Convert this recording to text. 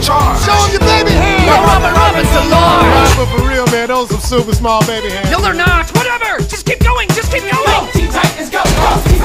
charge. Show 'em your baby hands. No, Robin Robinson, Lord. But for real, man. Those some super small baby hands. No, they're not. Whatever. Just keep going. Just keep going. Teen Titans go, go, Teen Titans go, go,